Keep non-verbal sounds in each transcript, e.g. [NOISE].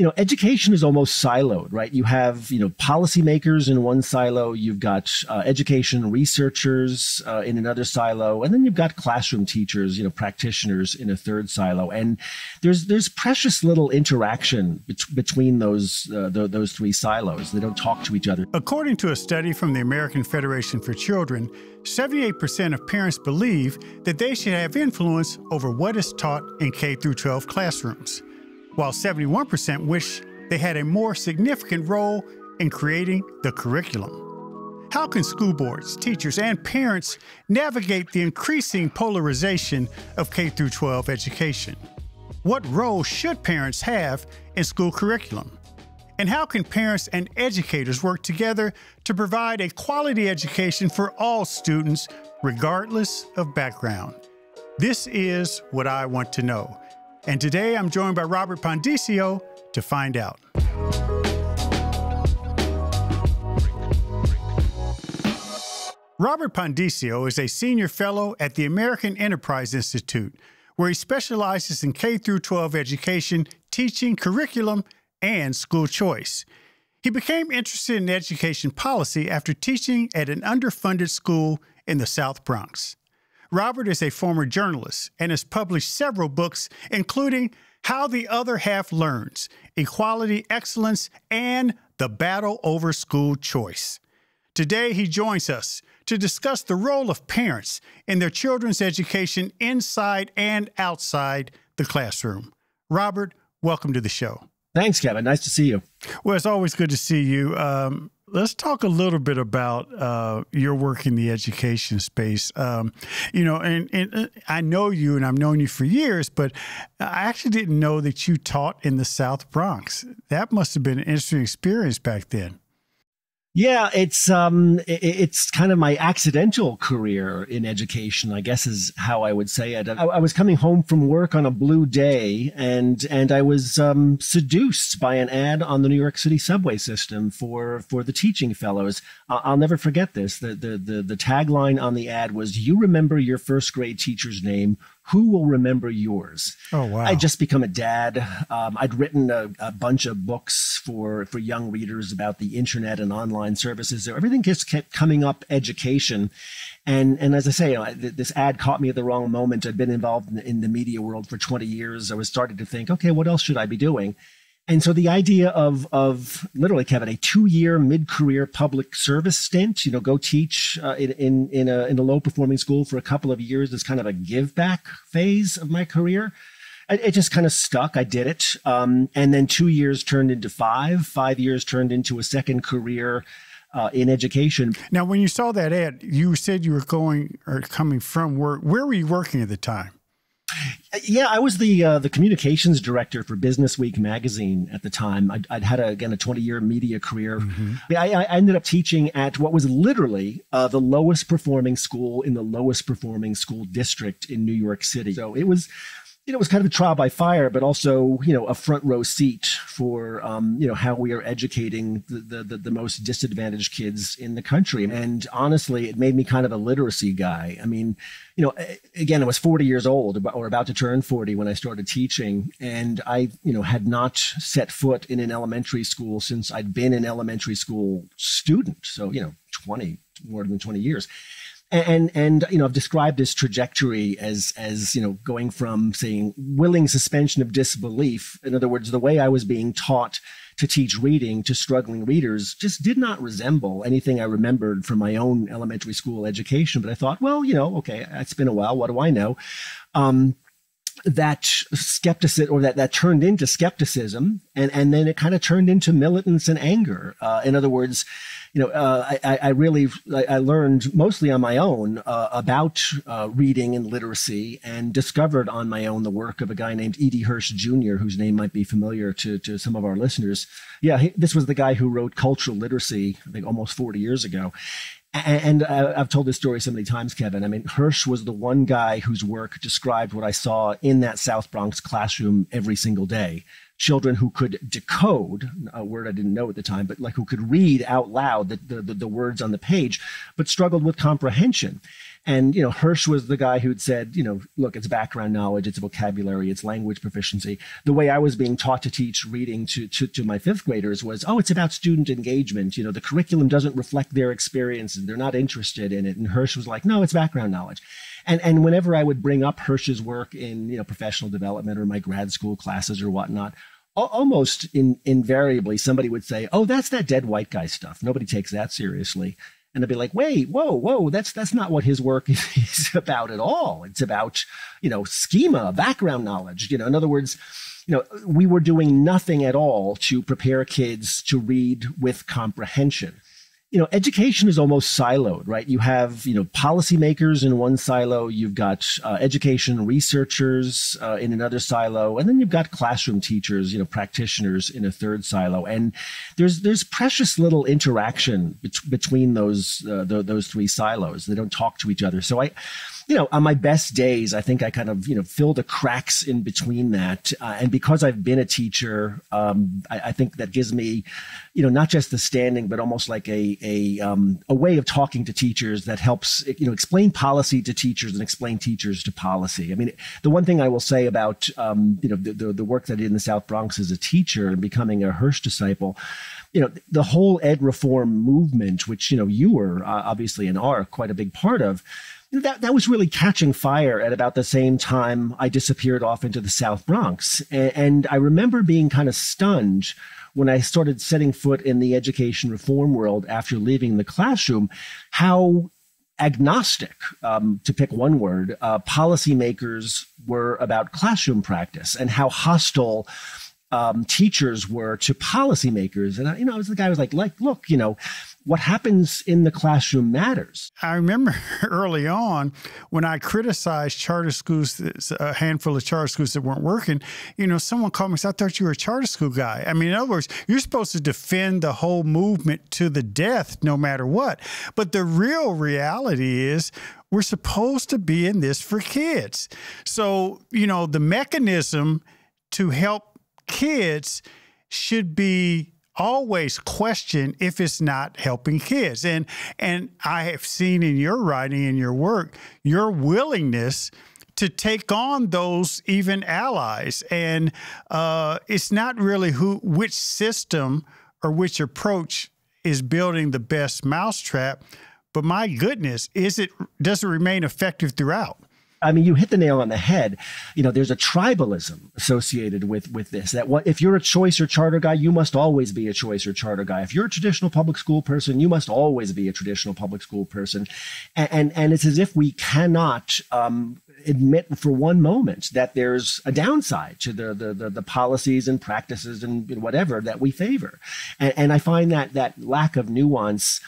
you know, education is almost siloed, right? You have, you know, policymakers in one silo, you've got uh, education researchers uh, in another silo, and then you've got classroom teachers, you know, practitioners in a third silo. And there's there's precious little interaction bet- between those uh, th- those three silos. They don't talk to each other. According to a study from the American Federation for Children, 78% of parents believe that they should have influence over what is taught in K through 12 classrooms while 71% wish they had a more significant role in creating the curriculum. How can school boards, teachers, and parents navigate the increasing polarization of K 12 education? What role should parents have in school curriculum? And how can parents and educators work together to provide a quality education for all students, regardless of background? This is what I want to know. And today I'm joined by Robert Pondiscio to find out. Robert Pondiscio is a senior fellow at the American Enterprise Institute, where he specializes in K 12 education, teaching, curriculum, and school choice. He became interested in education policy after teaching at an underfunded school in the South Bronx. Robert is a former journalist and has published several books, including How the Other Half Learns, Equality, Excellence, and The Battle Over School Choice. Today, he joins us to discuss the role of parents in their children's education inside and outside the classroom. Robert, welcome to the show. Thanks, Kevin. Nice to see you. Well, it's always good to see you. Um, let's talk a little bit about uh, your work in the education space. Um, you know, and, and uh, I know you and I've known you for years, but I actually didn't know that you taught in the South Bronx. That must have been an interesting experience back then. Yeah, it's um, it's kind of my accidental career in education, I guess is how I would say it. I, I was coming home from work on a blue day, and and I was um, seduced by an ad on the New York City subway system for for the teaching fellows. I'll never forget this. The the the, the tagline on the ad was, "You remember your first grade teacher's name." Who will remember yours? Oh wow! I'd just become a dad. Um, I'd written a, a, bunch of books for for young readers about the internet and online services. So everything just kept coming up education, and and as I say, you know, this ad caught me at the wrong moment. I'd been involved in, in the media world for twenty years. I was starting to think, okay, what else should I be doing? And so the idea of of literally, Kevin, a two year mid career public service stint, you know, go teach uh, in in in a in a low performing school for a couple of years is kind of a give back phase of my career. It, it just kind of stuck. I did it, um, and then two years turned into five. Five years turned into a second career. Uh, in education. Now, when you saw that ad, you said you were going or coming from work. Where were you working at the time? Yeah, I was the uh, the communications director for Business Week magazine at the time. I'd, I'd had a, again a twenty year media career. Mm-hmm. I, I, ended up teaching at what was literally uh, the lowest performing school in the lowest performing school district in New York City. So it was you know, it was kind of a trial by fire, but also, you know, a front row seat for, um, you know, how we are educating the, the, the, most disadvantaged kids in the country. And honestly, it made me kind of a literacy guy. I mean, you know, again, I was 40 years old or about to turn 40 when I started teaching. And I, you know, had not set foot in an elementary school since I'd been an elementary school student. So, you know, 20, more than 20 years and and you know I've described this trajectory as as you know going from saying willing suspension of disbelief in other words the way I was being taught to teach reading to struggling readers just did not resemble anything I remembered from my own elementary school education. But I thought well you know okay it's been a while what do I know? Um, that skepticism or that that turned into skepticism and and then it kind of turned into militance and anger uh, in other words you know uh, I, I really I learned mostly on my own uh, about uh, reading and literacy and discovered on my own the work of a guy named E.D. Hirsch Jr. whose name might be familiar to to some of our listeners yeah he, this was the guy who wrote cultural literacy I think almost 40 years ago and uh, I've told this story so many times, Kevin. I mean, Hirsch was the one guy whose work described what I saw in that South Bronx classroom every single day children who could decode a word I didn't know at the time, but like who could read out loud the, the, the, words on the page, but struggled with comprehension. And, you know, Hirsch was the guy who'd said, you know, look, it's background knowledge, it's vocabulary, it's language proficiency. The way I was being taught to teach reading to, to, to my fifth graders was, oh, it's about student engagement. You know, the curriculum doesn't reflect their experiences. They're not interested in it. And Hirsch was like, no, it's background knowledge. And, and whenever I would bring up Hirsch's work in, you know, professional development or my grad school classes or whatnot, almost in, invariably somebody would say, "Oh, that's that dead white guy stuff. Nobody takes that seriously." And I'd be like, "Wait, whoa, whoa, that's that's not what his work [LAUGHS] is about at all. It's about you know schema, background knowledge. You know, in other words." You know, we were doing nothing at all to prepare kids to read with comprehension you know, education is almost siloed, right? You have, you know, policymakers in one silo, you've got uh, education researchers uh, in another silo, and then you've got classroom teachers, you know, practitioners in a third silo. And there's there's precious little interaction bet- between those uh, th- those three silos. They don't talk to each other. So I you know, on my best days, I think I kind of, you know, fill the cracks in between that. Uh, and because I've been a teacher, um, I, I, think that gives me, you know, not just the standing, but almost like a, a, um, a way of talking to teachers that helps, you know, explain policy to teachers and explain teachers to policy. I mean, the one thing I will say about, um, you know, the, the, the work that I did in the South Bronx as a teacher and becoming a Hirsch disciple, you know, the whole ed reform movement, which, you know, you were uh, obviously and are quite a big part of, that that was really catching fire at about the same time I disappeared off into the South Bronx, and, and I remember being kind of stunned when I started setting foot in the education reform world after leaving the classroom, how agnostic, um, to pick one word, uh, policymakers were about classroom practice and how hostile um, teachers were to policymakers. And I, you know, I was the guy who was like, like, look, you know, what happens in the classroom matters. I remember [LAUGHS] early on when I criticized charter schools, a handful of charter schools that weren't working, you know, someone called me and said, I thought you were a charter school guy. I mean, in other words, you're supposed to defend the whole movement to the death no matter what. But the real reality is we're supposed to be in this for kids. So, you know, the mechanism to help kids should be always question if it's not helping kids. And and I have seen in your writing and your work your willingness to take on those even allies. And uh, it's not really who which system or which approach is building the best mousetrap, but my goodness, is it does it remain effective throughout? I mean, you hit the nail on the head. You know, there's a tribalism associated with with this. That what if you're a choice or charter guy, you must always be a choice or charter guy. If you're a traditional public school person, you must always be a traditional public school person. And and, and it's as if we cannot um, admit for one moment that there's a downside to the the, the, the policies and practices and whatever that we favor. And, and I find that that lack of nuance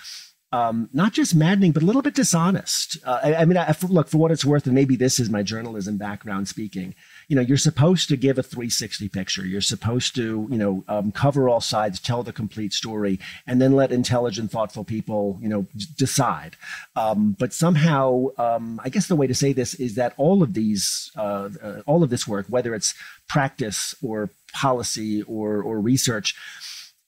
um, not just maddening, but a little bit dishonest. Uh, I, I, mean, I, look for what it's worth, and maybe this is my journalism background speaking. You know, you're supposed to give a 360 picture. You're supposed to, you know, um, cover all sides, tell the complete story, and then let intelligent, thoughtful people, you know, decide. Um, but somehow, um, I guess the way to say this is that all of these, uh, uh, all of this work, whether it's practice or policy or or research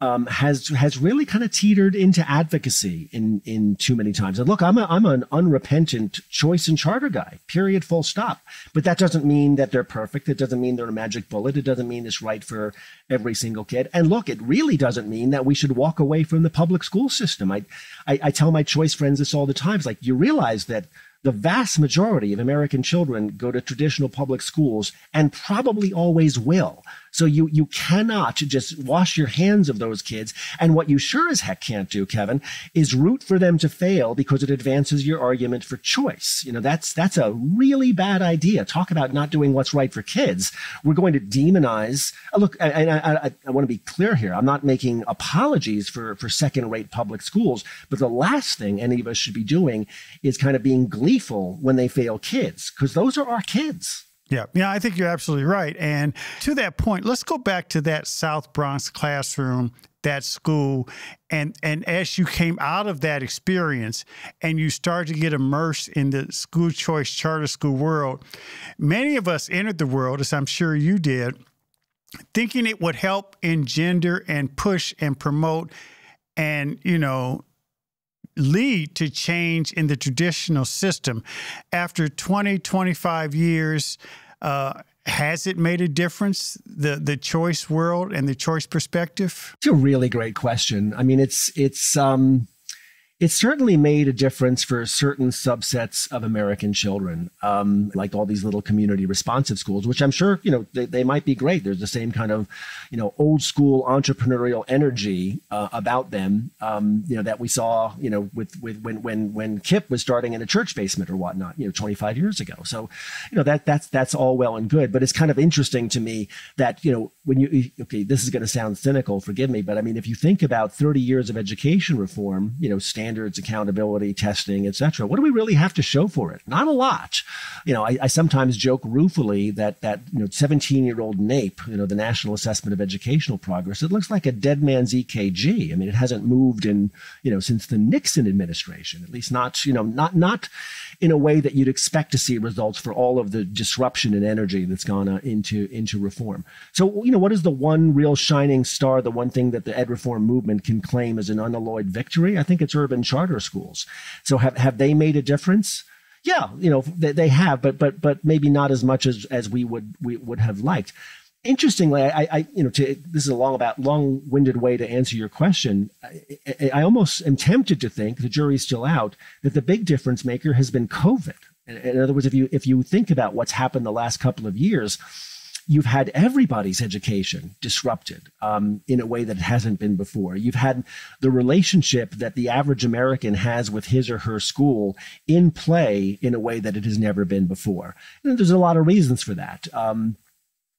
um, has has really kind of teetered into advocacy in in too many times. And look, I'm a, I'm an unrepentant choice and charter guy. Period. Full stop. But that doesn't mean that they're perfect. It doesn't mean they're a magic bullet. It doesn't mean it's right for every single kid. And look, it really doesn't mean that we should walk away from the public school system. I I, I tell my choice friends this all the time. It's like you realize that the vast majority of American children go to traditional public schools and probably always will. So you you cannot just wash your hands of those kids. And what you sure as heck can't do, Kevin, is root for them to fail because it advances your argument for choice. You know, that's that's a really bad idea. Talk about not doing what's right for kids. We're going to demonize. Uh, look, and I, I, I, I want to be clear here. I'm not making apologies for for second-rate public schools, but the last thing any of us should be doing is kind of being gleeful when they fail kids, because those are our kids. Yeah, yeah, I think you're absolutely right. And to that point, let's go back to that South Bronx classroom, that school, and and as you came out of that experience and you started to get immersed in the school choice charter school world, many of us entered the world, as I'm sure you did, thinking it would help engender and push and promote and, you know, lead to change in the traditional system. After 20, 25 years, uh, has it made a difference the the choice world and the choice perspective it's a really great question i mean it's it's um it certainly made a difference for certain subsets of American children, um, like all these little community responsive schools, which I'm sure you know they, they might be great. There's the same kind of you know old school entrepreneurial energy uh, about them, um, you know that we saw you know with with when when when KIPP was starting in a church basement or whatnot, you know 25 years ago. So you know that that's that's all well and good, but it's kind of interesting to me that you know when you okay, this is going to sound cynical, forgive me, but I mean if you think about 30 years of education reform, you know standards, accountability, testing, etc. What do we really have to show for it? Not a lot. You know, I, I sometimes joke ruefully that that you know 17 year old NAEP, you know, the National Assessment of Educational Progress, it looks like a dead man's EKG. I mean, it hasn't moved in you know since the Nixon administration, at least not you know not not in a way that you'd expect to see results for all of the disruption and energy that's gone uh, into into reform. So, you know, what is the one real shining star, the one thing that the ed reform movement can claim as an unalloyed victory? I think it's urban charter schools. So, have have they made a difference? Yeah, you know, they, they have, but but but maybe not as much as as we would we would have liked interestingly, I, I, you know, to, this is a long about long-winded way to answer your question. I, I, almost am tempted to think the jury's still out that the big difference maker has been COVID. In, in other words, if you if you think about what's happened the last couple of years, you've had everybody's education disrupted um, in a way that it hasn't been before. You've had the relationship that the average American has with his or her school in play in a way that it has never been before. And there's a lot of reasons for that. Um,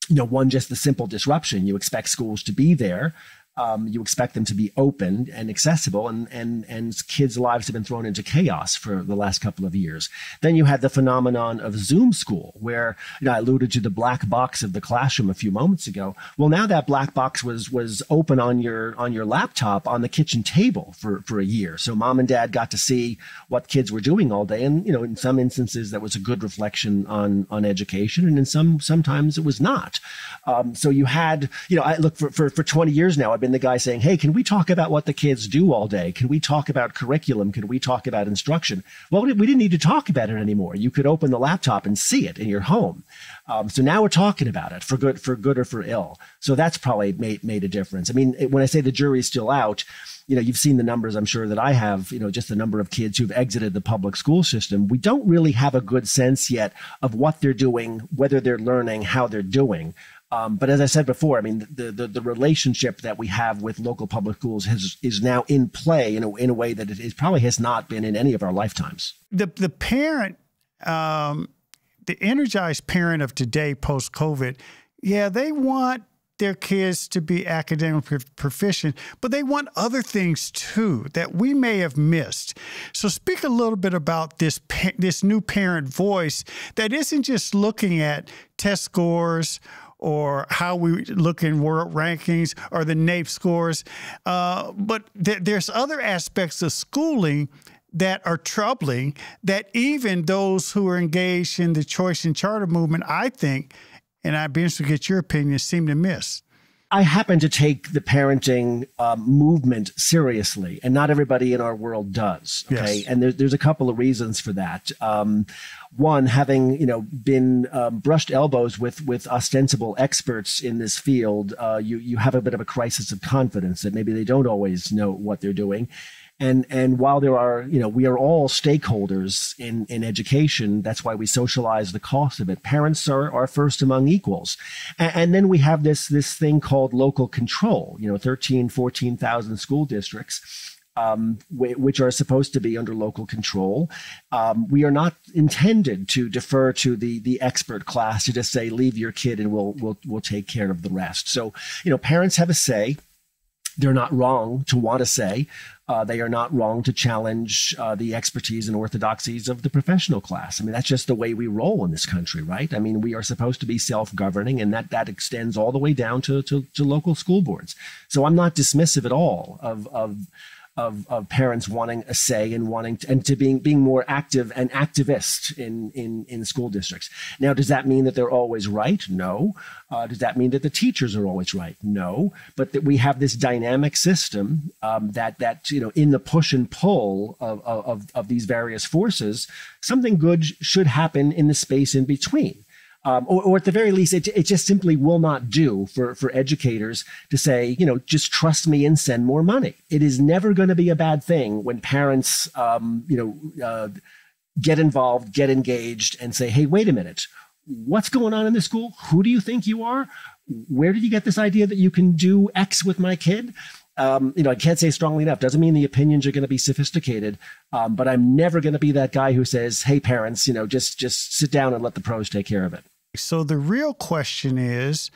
you know, one, just the simple disruption. You expect schools to be there um, you expect them to be open and accessible, and and and kids' lives have been thrown into chaos for the last couple of years. Then you had the phenomenon of Zoom school, where you know I alluded to the black box of the classroom a few moments ago. Well, now that black box was was open on your on your laptop on the kitchen table for for a year, so mom and dad got to see what kids were doing all day, and you know in some instances that was a good reflection on on education, and in some sometimes it was not. Um, so you had you know I look for for for twenty years now I've been the guy saying, Hey, can we talk about what the kids do all day? Can we talk about curriculum? Can we talk about instruction? Well, we didn't need to talk about it anymore. You could open the laptop and see it in your home. Um, so now we're talking about it for good, for good or for ill. So that's probably made, made a difference. I mean, when I say the jury's still out, you know, you've seen the numbers, I'm sure that I have, you know, just the number of kids who've exited the public school system. We don't really have a good sense yet of what they're doing, whether they're learning, how they're doing. Um, but as I said before, I mean, the, the, the relationship that we have with local public schools has, is now in play in a, in a way that it, it probably has not been in any of our lifetimes. The the parent, um, the energized parent of today post COVID, yeah, they want their kids to be academically proficient, but they want other things too that we may have missed. So, speak a little bit about this this new parent voice that isn't just looking at test scores or how we look in world rankings or the NAEP scores. Uh, but th- there's other aspects of schooling that are troubling that even those who are engaged in the choice and charter movement, I think, and I'd be interested to get your opinion, seem to miss. I happen to take the parenting um, movement seriously, and not everybody in our world does. Okay, yes. and there, there's a couple of reasons for that. Um, one, having you know been um, brushed elbows with with ostensible experts in this field, uh, you you have a bit of a crisis of confidence that maybe they don't always know what they're doing and and while there are you know we are all stakeholders in in education that's why we socialize the cost of it parents are, are first among equals and, and then we have this this thing called local control you know 13 14,000 school districts um, which are supposed to be under local control. Um, we are not intended to defer to the the expert class to just say leave your kid and we'll we'll we'll take care of the rest. So you know parents have a say they're not wrong to want to say. Uh, they are not wrong to challenge uh, the expertise and orthodoxies of the professional class. I mean, that's just the way we roll in this country, right? I mean, we are supposed to be self-governing, and that that extends all the way down to to, to local school boards. So I'm not dismissive at all of of of, of parents wanting a say and wanting to, and to being being more active and activist in, in in school districts. Now, does that mean that they're always right? No. Uh, does that mean that the teachers are always right? No. But that we have this dynamic system um, that that you know in the push and pull of, of of these various forces, something good should happen in the space in between um, or, or, at the very least, it, it just simply will not do for, for educators to say, you know, just trust me and send more money. It is never going to be a bad thing when parents, um, you know, uh, get involved, get engaged, and say, hey, wait a minute, what's going on in the school? Who do you think you are? Where did you get this idea that you can do X with my kid? Um, you know, I can't say strongly enough. Doesn't mean the opinions are going to be sophisticated, um, but I'm never going to be that guy who says, "Hey, parents, you know, just just sit down and let the pros take care of it." So the real question is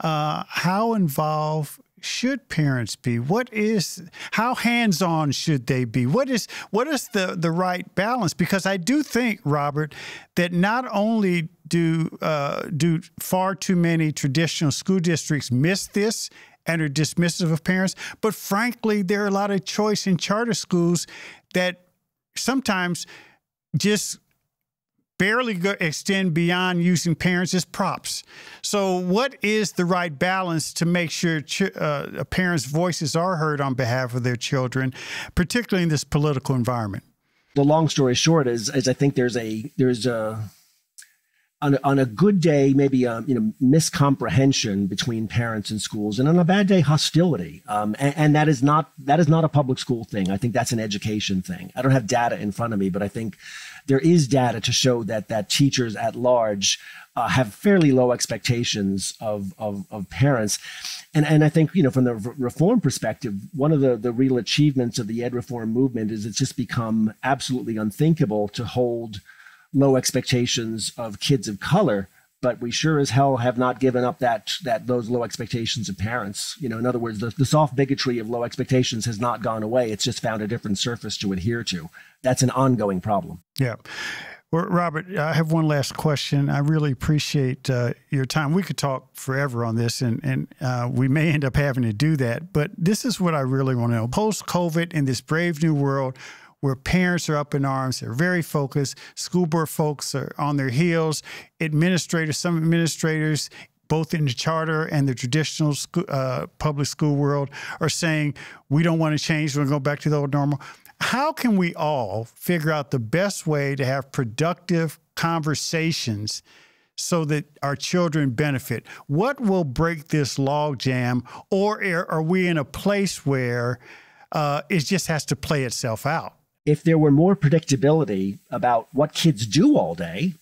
uh, how involved should parents be? What is how hands-on should they be? What is what is the the right balance? Because I do think, Robert, that not only do uh, do far too many traditional school districts miss this and are dismissive of parents, but frankly, there are a lot of choice in charter schools that sometimes just barely go, extend beyond using parents as props. So, what is the right balance to make sure uh, parents' voices are heard on behalf of their children, particularly in this political environment? The long story short is, is I think there's a there's a on a, on a good day, maybe a, um, you know miscomprehension between parents and schools, and on a bad day, hostility. Um, and, and, that is not that is not a public school thing. I think that's an education thing. I don't have data in front of me, but I think there is data to show that that teachers at large uh, have fairly low expectations of, of, of parents. And, and I think, you know, from the reform perspective, one of the, the real achievements of the ed reform movement is it's just become absolutely unthinkable to hold low expectations of kids of color but we sure as hell have not given up that that those low expectations of parents. You know, in other words, the, the soft bigotry of low expectations has not gone away. It's just found a different surface to adhere to. That's an ongoing problem. Yeah. Well, Robert, I have one last question. I really appreciate uh, your time. We could talk forever on this, and, and uh, we may end up having to do that. But this is what I really want to know. Post COVID, in this brave new world, where parents are up in arms. They're very focused. School board folks are on their heels. Administrators, some administrators, both in the charter and the traditional school, uh, public school world, are saying we don't want to change. We're going to go back to the old normal. How can we all figure out the best way to have productive conversations? so that our children benefit? What will break this logjam, or are we in a place where uh, it just has to play itself out? If there were more predictability about what kids do all day,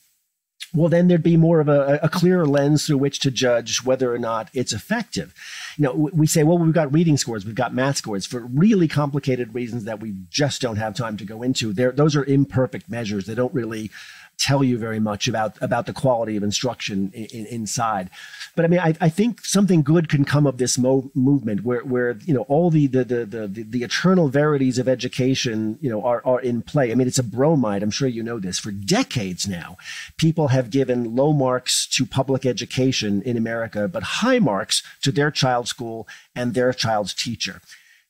well, then there'd be more of a, a, clearer lens through which to judge whether or not it's effective. You know, we say, well, we've got reading scores, we've got math scores for really complicated reasons that we just don't have time to go into. There, those are imperfect measures. They don't really tell you very much about about the quality of instruction in, in, inside. But I mean, I, I, think something good can come of this mo- movement, where where you know all the the, the the the eternal verities of education, you know, are are in play. I mean, it's a bromide. I'm sure you know this. For decades now, people have given low marks to public education in America, but high marks to their child's school and their child's teacher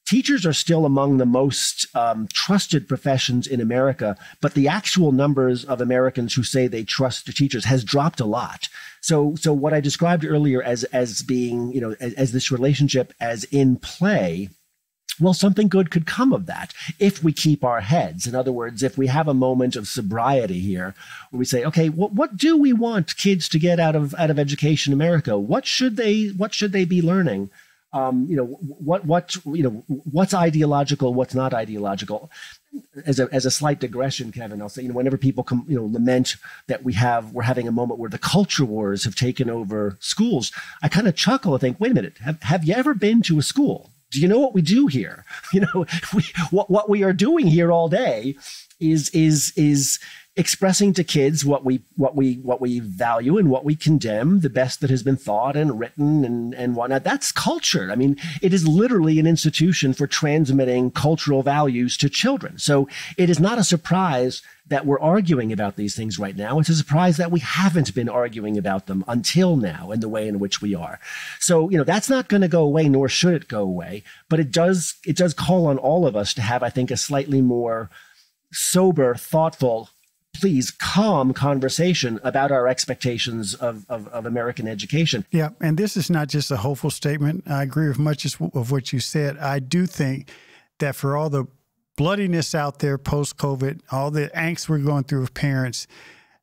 teachers are still among the most um, trusted professions in America, but the actual numbers of Americans who say they trust teachers has dropped a lot. So, so what I described earlier as as being, you know, as, as this relationship as in play. Well, something good could come of that if we keep our heads. In other words, if we have a moment of sobriety here, where we say, okay, what, what do we want kids to get out of out of education in America? What should they what should they be learning? Um, you know what what you know what's ideological, what's not ideological. As a as a slight digression, Kevin, I'll say you know whenever people come you know lament that we have we're having a moment where the culture wars have taken over schools, I kind of chuckle and think, wait a minute, have have you ever been to a school? Do you know what we do here? [LAUGHS] You know, we, what what we are doing here all day is is is expressing to kids what we what we what we value and what we condemn, the best that has been thought and written and and whatnot. That's culture. I mean, it is literally an institution for transmitting cultural values to children. So it is not a surprise that we're arguing about these things right now. It's a surprise that we haven't been arguing about them until now in the way in which we are. So, you know, that's not going to go away, nor should it go away. But it does, it does call on all of us to have, I think, a slightly more sober, thoughtful, please calm conversation about our expectations of, of, of, American education. Yeah, and this is not just a hopeful statement. I agree with much of what you said. I do think that for all the bloodiness out there post COVID, all the angst we're going through with parents,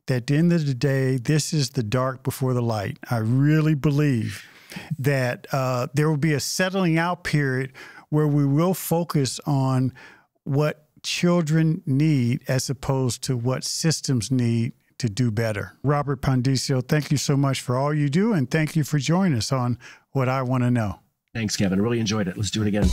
that at the end of the day, this is the dark before the light. I really believe that uh, there will be a settling out period where we will focus on what children need as opposed to what systems need to do better. Robert Pondiscio, thank you so much for all you do, and thank you for joining us on What I Want to Know. Thanks, Kevin. I really enjoyed it. Let's do it again.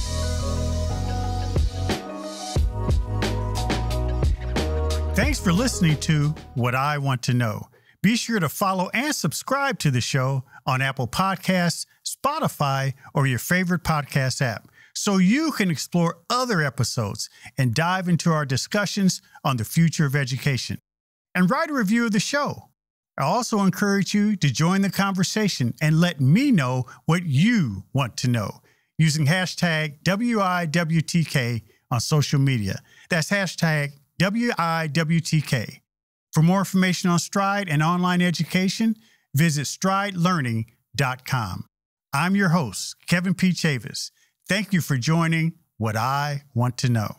Thanks for listening to What I Want to Know. Be sure to follow and subscribe to the show on Apple Podcasts, Spotify, or your favorite podcast app so you can explore other episodes and dive into our discussions on the future of education. And write a review of the show. I also encourage you to join the conversation and let me know what you want to know using hashtag WIWTK on social media. That's hashtag WIWTK. For more information on Stride and online education, visit stridelearning.com. I'm your host, Kevin P. Chavous. Thank you for joining What I Want to Know.